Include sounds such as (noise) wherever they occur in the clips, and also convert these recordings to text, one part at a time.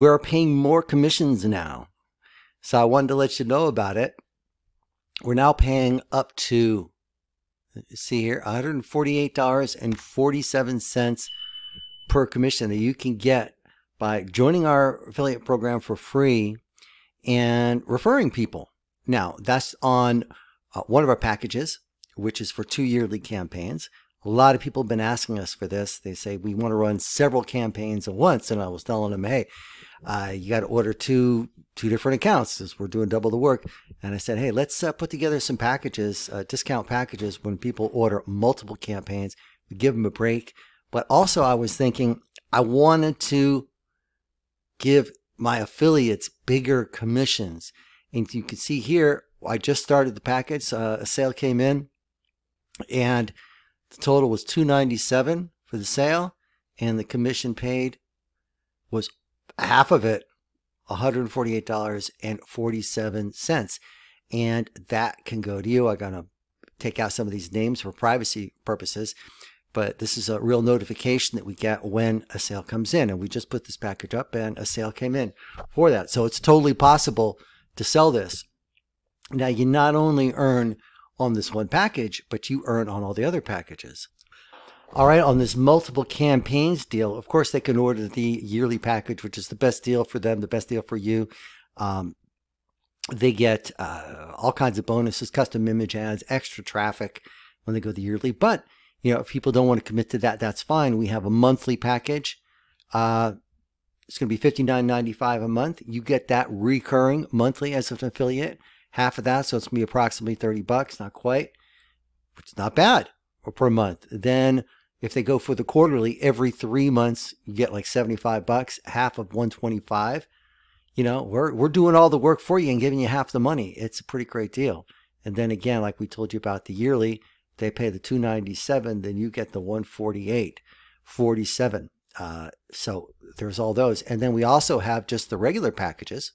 we're paying more commissions now. So I wanted to let you know about it. We're now paying up to, see here, $148.47 per commission that you can get by joining our affiliate program for free and referring people. Now, that's on uh, one of our packages, which is for two yearly campaigns. A lot of people have been asking us for this. They say we want to run several campaigns at once. And I was telling them, hey, uh, you got to order two two different accounts since we're doing double the work. And I said, hey, let's uh, put together some packages, uh, discount packages when people order multiple campaigns. We give them a break. But also, I was thinking I wanted to give my affiliates bigger commissions. And you can see here, I just started the package. Uh, a sale came in, and the total was 297 for the sale, and the commission paid was half of it, $148.47. And that can go to you. I'm going to take out some of these names for privacy purposes, but this is a real notification that we get when a sale comes in. And we just put this package up and a sale came in for that. So it's totally possible to sell this. Now, you not only earn on this one package, but you earn on all the other packages. All right, on this multiple campaigns deal, of course, they can order the yearly package, which is the best deal for them, the best deal for you. Um, they get uh, all kinds of bonuses, custom image ads, extra traffic when they go the yearly. But you know, if people don't want to commit to that, that's fine. We have a monthly package. Uh, it's going to be fifty nine ninety five a month. You get that recurring monthly as an affiliate. Half of that, so it's going to be approximately thirty bucks, not quite, is not bad, per month. Then if they go for the quarterly, every three months you get like 75 bucks, half of 125. You know, we're we're doing all the work for you and giving you half the money. It's a pretty great deal. And then again, like we told you about the yearly, they pay the 297, then you get the 148, 47. Uh, so there's all those. And then we also have just the regular packages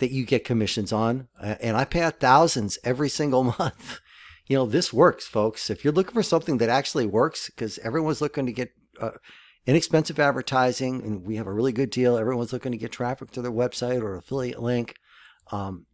that you get commissions on. Uh, and I pay out thousands every single (laughs) month you know, this works, folks. If you're looking for something that actually works, because everyone's looking to get uh, inexpensive advertising, and we have a really good deal. Everyone's looking to get traffic to their website or affiliate link. Um,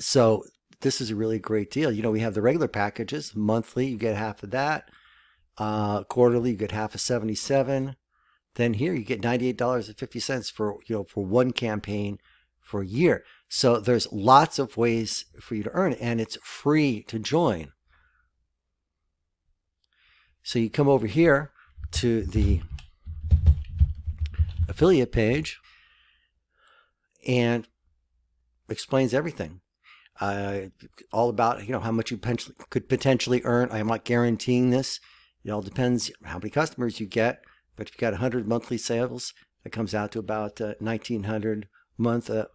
so this is a really great deal. You know, we have the regular packages. Monthly, you get half of that. Uh, quarterly, you get half of 77. Then here you get $98.50 for, you know, for one campaign for a year. So there's lots of ways for you to earn, and it's free to join. So you come over here to the affiliate page and explains everything. Uh, all about you know how much you could potentially earn. I'm not guaranteeing this. It all depends how many customers you get. But if you got 100 monthly sales, that comes out to about uh, 1900 month. Uh,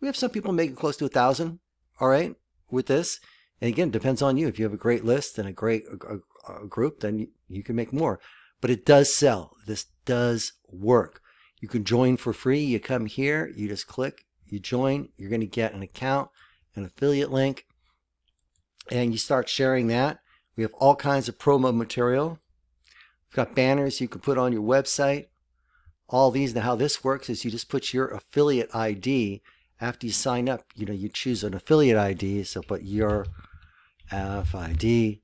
we have some people making close to a thousand. All right, with this, and again, it depends on you. If you have a great list and a great a, a group, then you, you can make more. But it does sell. This does work. You can join for free. You come here, you just click, you join. You're going to get an account, an affiliate link, and you start sharing that. We have all kinds of promo material. We've got banners you can put on your website. All these. Now, how this works is you just put your affiliate ID after you sign up, you know, you choose an affiliate ID. So put your uh, FID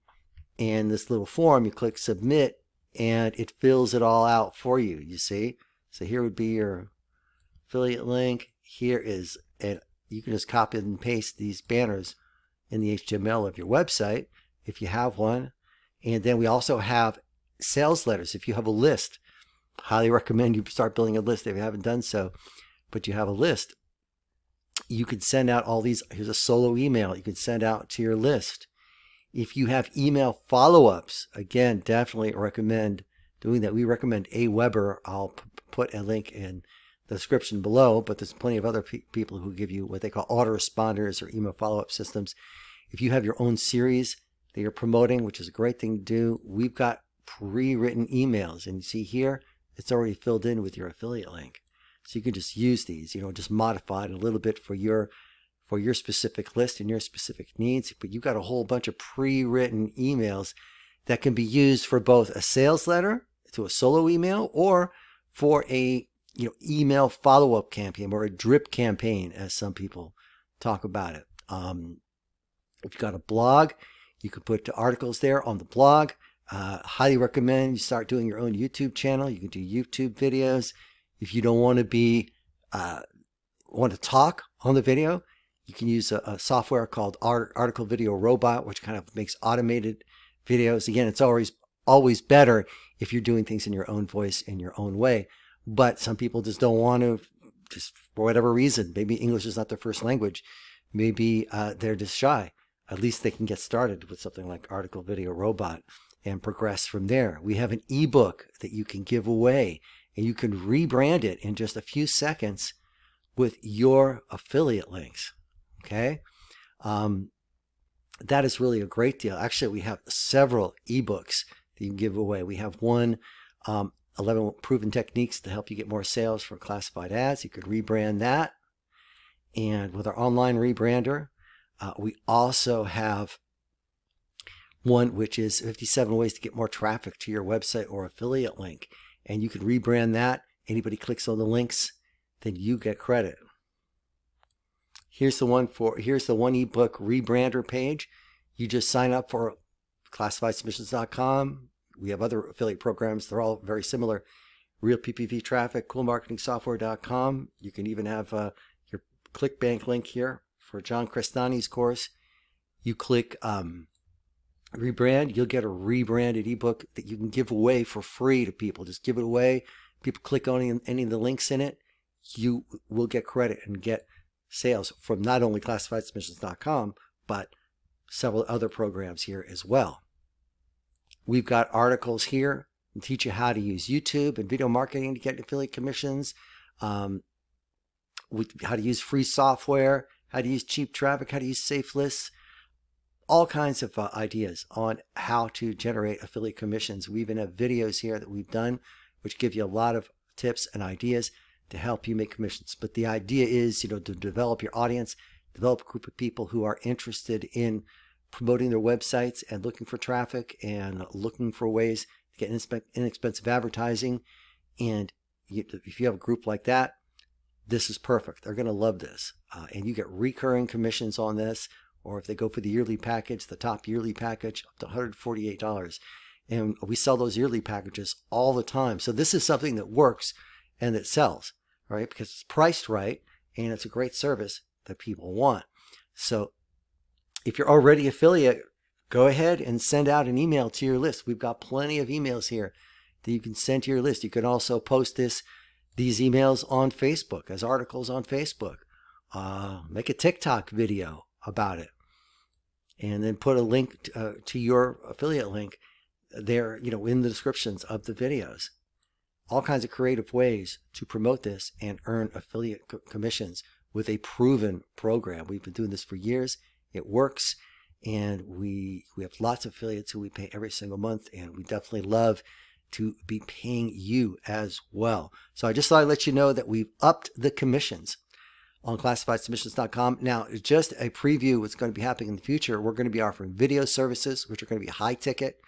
in this little form, you click submit and it fills it all out for you. You see? So here would be your affiliate link. Here is, and you can just copy and paste these banners in the HTML of your website if you have one. And then we also have sales letters. If you have a list, highly recommend you start building a list if you haven't done so. But you have a list you could send out all these. Here's a solo email you could send out to your list. If you have email follow ups, again, definitely recommend doing that. We recommend Aweber. I'll put a link in the description below, but there's plenty of other pe- people who give you what they call autoresponders or email follow up systems. If you have your own series that you're promoting, which is a great thing to do, we've got pre written emails. And you see here, it's already filled in with your affiliate link. So you can just use these, you know, just modify it a little bit for your for your specific list and your specific needs. But you've got a whole bunch of pre-written emails that can be used for both a sales letter to a solo email or for a you know, email follow up campaign or a drip campaign, as some people talk about it. Um, if you've got a blog, you can put articles there on the blog. Uh, highly recommend you start doing your own YouTube channel. You can do YouTube videos. If you don't want to be uh, want to talk on the video, you can use a, a software called Art, Article Video Robot, which kind of makes automated videos. Again, it's always always better if you're doing things in your own voice in your own way. But some people just don't want to, just for whatever reason. Maybe English is not their first language. Maybe uh, they're just shy. At least they can get started with something like Article Video Robot and progress from there. We have an ebook that you can give away and you can rebrand it in just a few seconds with your affiliate links. Okay. Um, that is really a great deal. Actually, we have several ebooks that you can give away. We have one, um, 11 proven techniques to help you get more sales for classified ads. You could rebrand that. And with our online rebrander, uh, we also have one which is 57 ways to get more traffic to your website or affiliate link. And you can rebrand that. Anybody clicks on the links, then you get credit. Here's the one for here's the one ebook rebrander page. You just sign up for classifiedsubmissions.com. We have other affiliate programs. They're all very similar. Real PPV traffic, coolmarketingsoftware.com. You can even have uh, your ClickBank link here for John Crestani's course. You click um, rebrand, you'll get a rebranded ebook that you can give away for free to people. Just give it away. People click on any, of the links in it, you will get credit and get sales from not only classifiedsubmissions.com, but several other programs here as well. We've got articles here and teach you how to use YouTube and video marketing to get affiliate commissions, um, how to use free software, how to use cheap traffic, how to use safe lists, all kinds of uh, ideas on how to generate affiliate commissions. We even have videos here that we've done, which give you a lot of tips and ideas to help you make commissions. But the idea is, you know, to develop your audience, develop a group of people who are interested in promoting their websites and looking for traffic and looking for ways to get inexpensive advertising. And if you have a group like that, this is perfect. They're going to love this. Uh, and you get recurring commissions on this. Or if they go for the yearly package, the top yearly package, up to $148. And we sell those yearly packages all the time. So this is something that works and that sells, right? Because it's priced right and it's a great service that people want. So if you're already affiliate, go ahead and send out an email to your list. We've got plenty of emails here that you can send to your list. You can also post this these emails on Facebook as articles on Facebook. Uh, make a TikTok video about it, and then put a link to, uh, to your affiliate link there. You know, in the descriptions of the videos. All kinds of creative ways to promote this and earn affiliate co- commissions with a proven program. We've been doing this for years. It works. And we we have lots of affiliates who we pay every single month, and we definitely love to be paying you as well. So I just thought I'd let you know that we've upped the commissions on classifiedsubmissions.com. Now, just a preview what's going to be happening in the future. We're going to be offering video services, which are going to be high ticket.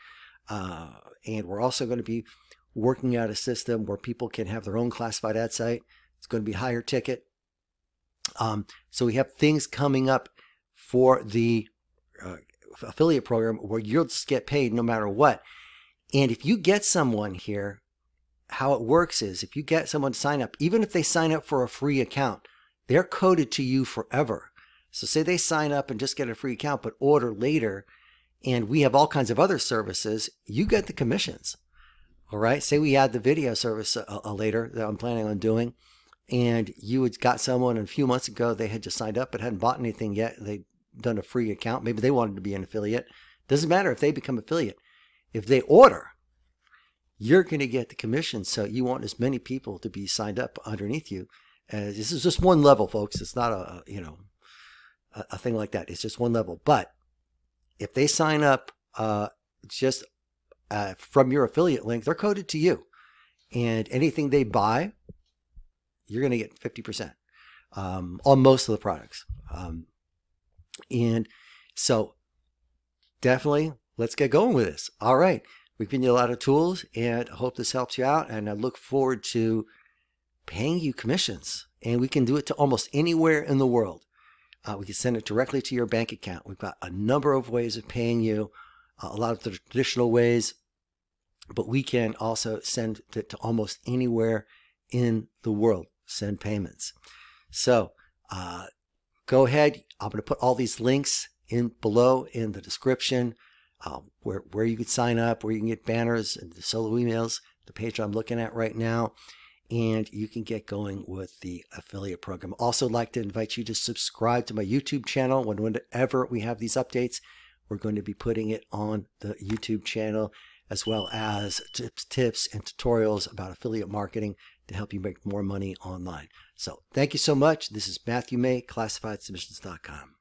Uh, and we're also going to be working out a system where people can have their own classified ad site. It's going to be higher ticket. Um, so we have things coming up for the uh, affiliate program where you'll just get paid no matter what. And if you get someone here, how it works is if you get someone to sign up, even if they sign up for a free account, they're coded to you forever. So say they sign up and just get a free account, but order later, and we have all kinds of other services, you get the commissions. All right. Say we add the video service uh, uh, later that I'm planning on doing, and you had got someone a few months ago, they had just signed up but hadn't bought anything yet. They'd done a free account. Maybe they wanted to be an affiliate. Doesn't matter if they become affiliate. If they order, you're going to get the commission. So you want as many people to be signed up underneath you. As this is just one level, folks. It's not a you know a, a thing like that. It's just one level. But if they sign up uh, just uh, from your affiliate link, they're coded to you, and anything they buy, you're going to get fifty percent um, on most of the products. Um, and so definitely let's get going with this. All right. We've given you a lot of tools and I hope this helps you out. And I look forward to paying you commissions. And we can do it to almost anywhere in the world. Uh, we can send it directly to your bank account. We've got a number of ways of paying you, uh, a lot of the traditional ways, but we can also send it to almost anywhere in the world, send payments. So uh, go ahead. I'm going to put all these links in below in the description um, where, where you could sign up, where you can get banners and the solo emails, the page I'm looking at right now and you can get going with the affiliate program. Also, like to invite you to subscribe to my YouTube channel. When whenever we have these updates, we're going to be putting it on the YouTube channel, as well as tips, tips and tutorials about affiliate marketing to help you make more money online. So, thank you so much. This is Matthew May, ClassifiedSubmissions.com.